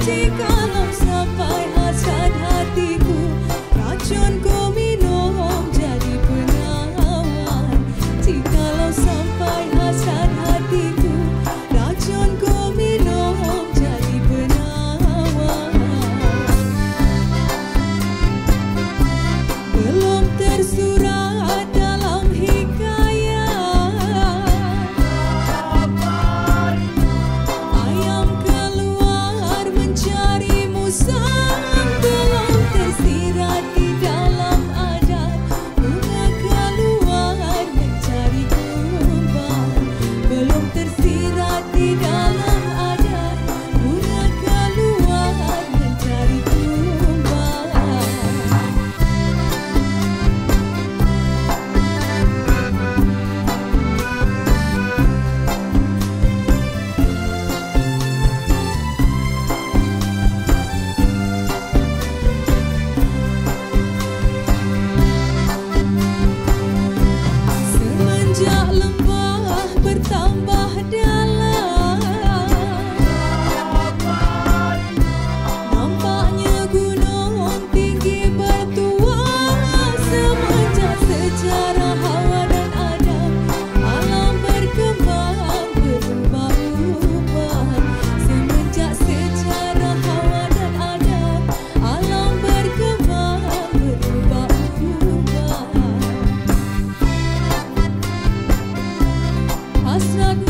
Jikalau sampai must not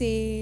say